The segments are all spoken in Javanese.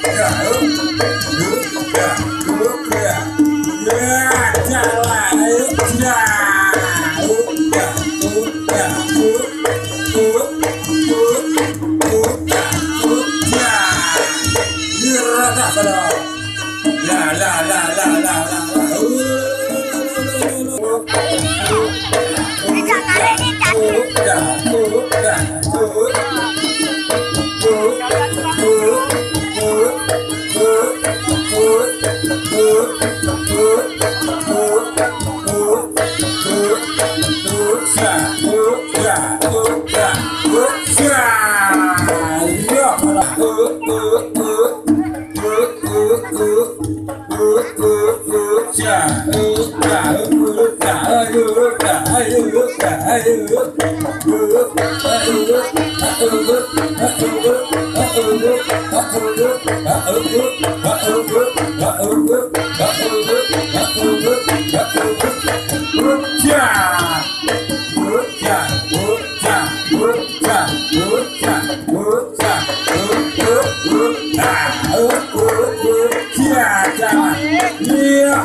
Oh, yeah. ước ước ước trả ước cả ước cả ước cả ước cả ước ước ước Ah!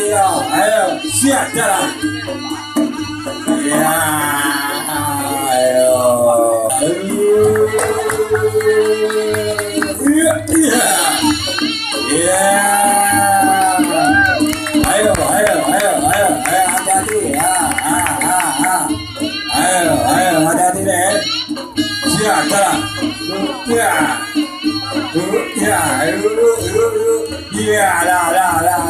ayo Ayo, siap jalan. Ya, ayo. Iya, iya. Iya. Ayo, ayo, ayo, ayo, ayo, hati-hati ya. Ah, ah, ah. Ayo, ayo, hati-hati deh. Siap jalan. Ya. Ya, ayo, ayo, ayo. Ya, lah, lah, lah.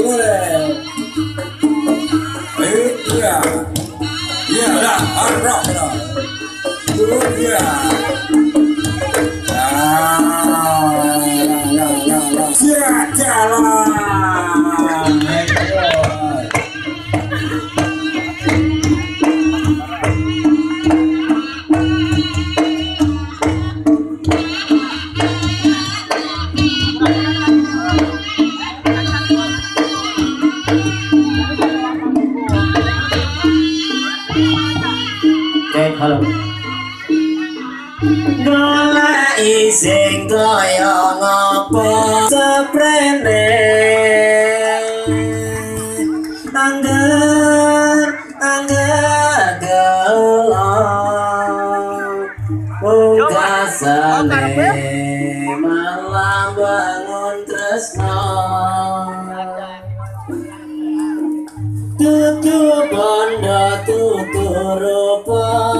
halo. Golai sing kaya ngopo? Seprene Angger, angger gelap. Unga sane malam bangun tresno. Tutu bondo tutup rupa.